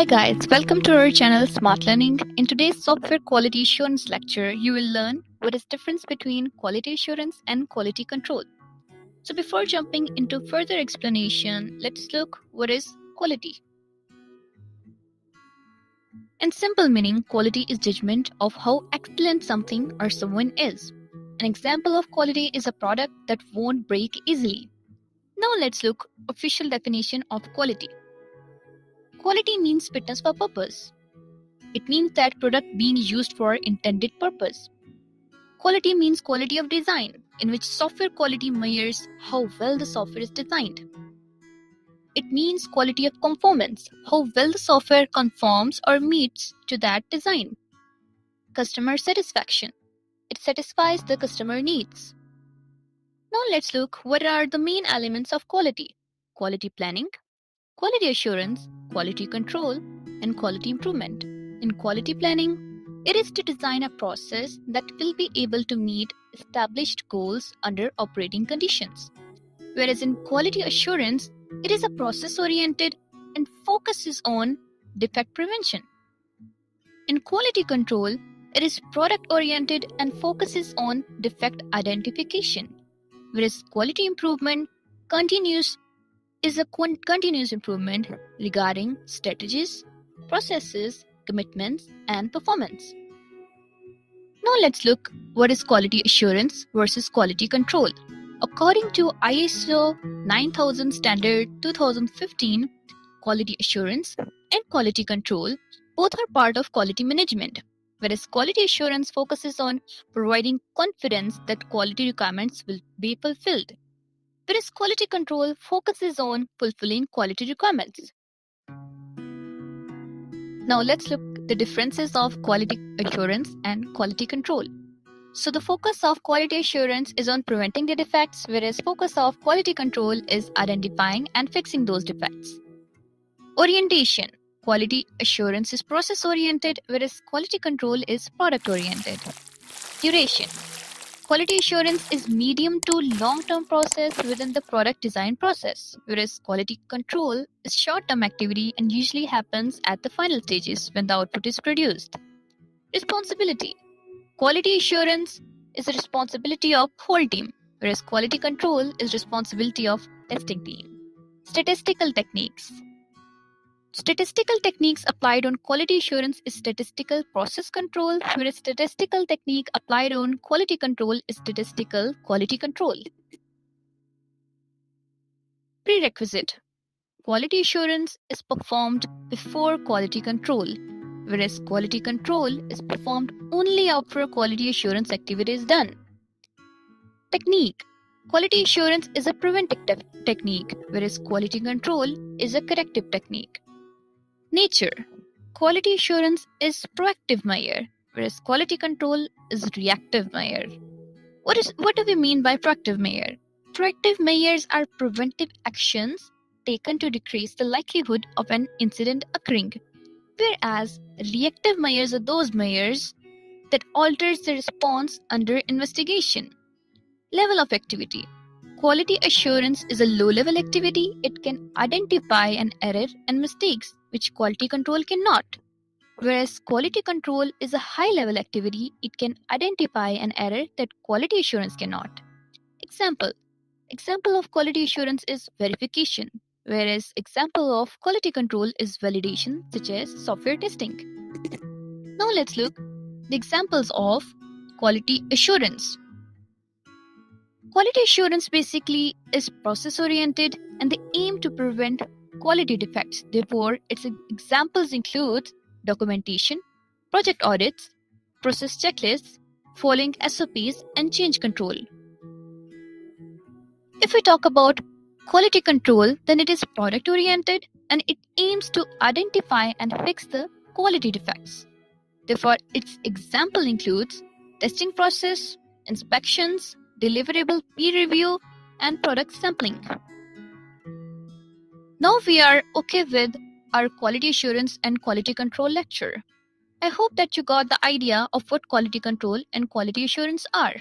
Hi guys, welcome to our channel Smart Learning. In today's software quality assurance lecture, you will learn what is difference between quality assurance and quality control. So before jumping into further explanation, let's look what is quality. In simple meaning, quality is judgment of how excellent something or someone is. An example of quality is a product that won't break easily. Now let's look official definition of quality. Quality means fitness for purpose. It means that product being used for intended purpose. Quality means quality of design, in which software quality measures how well the software is designed. It means quality of conformance, how well the software conforms or meets to that design. Customer satisfaction. It satisfies the customer needs. Now let's look what are the main elements of quality. Quality planning, quality assurance, quality control, and quality improvement. In quality planning, it is to design a process that will be able to meet established goals under operating conditions. Whereas in quality assurance, it is a process oriented and focuses on defect prevention. In quality control, it is product oriented and focuses on defect identification. Whereas quality improvement continues is a continuous improvement regarding strategies, processes, commitments, and performance. Now let's look what is quality assurance versus quality control. According to ISO 9000 standard 2015, quality assurance and quality control both are part of quality management, whereas quality assurance focuses on providing confidence that quality requirements will be fulfilled whereas quality control focuses on fulfilling quality requirements. Now let's look the differences of quality assurance and quality control. So the focus of quality assurance is on preventing the defects, whereas focus of quality control is identifying and fixing those defects. Orientation. Quality assurance is process oriented, whereas quality control is product oriented. Duration. Quality assurance is medium to long-term process within the product design process, whereas quality control is short-term activity and usually happens at the final stages when the output is produced. Responsibility. Quality assurance is the responsibility of whole team, whereas quality control is responsibility of testing team. Statistical techniques. Statistical techniques applied on quality assurance is statistical process control, whereas statistical technique applied on quality control is statistical quality control. Prerequisite Quality assurance is performed before quality control, whereas quality control is performed only after quality assurance activity is done. Technique Quality assurance is a preventive te- technique, whereas quality control is a corrective technique. Nature Quality assurance is proactive measure, whereas quality control is reactive measure. What is what do we mean by proactive measure? Proactive measures are preventive actions taken to decrease the likelihood of an incident occurring, whereas reactive measures are those measures that alters the response under investigation. Level of activity Quality assurance is a low level activity. It can identify an error and mistakes, which quality control cannot. Whereas quality control is a high level activity, it can identify an error that quality assurance cannot. Example Example of quality assurance is verification, whereas example of quality control is validation, such as software testing. Now let's look the examples of quality assurance. Quality assurance basically is process oriented and they aim to prevent quality defects. Therefore, its examples include documentation, project audits, process checklists, following SOPs, and change control. If we talk about quality control, then it is product oriented and it aims to identify and fix the quality defects. Therefore, its example includes testing process, inspections, deliverable peer review, and product sampling. Now we are okay with our quality assurance and quality control lecture. I hope that you got the idea of what quality control and quality assurance are.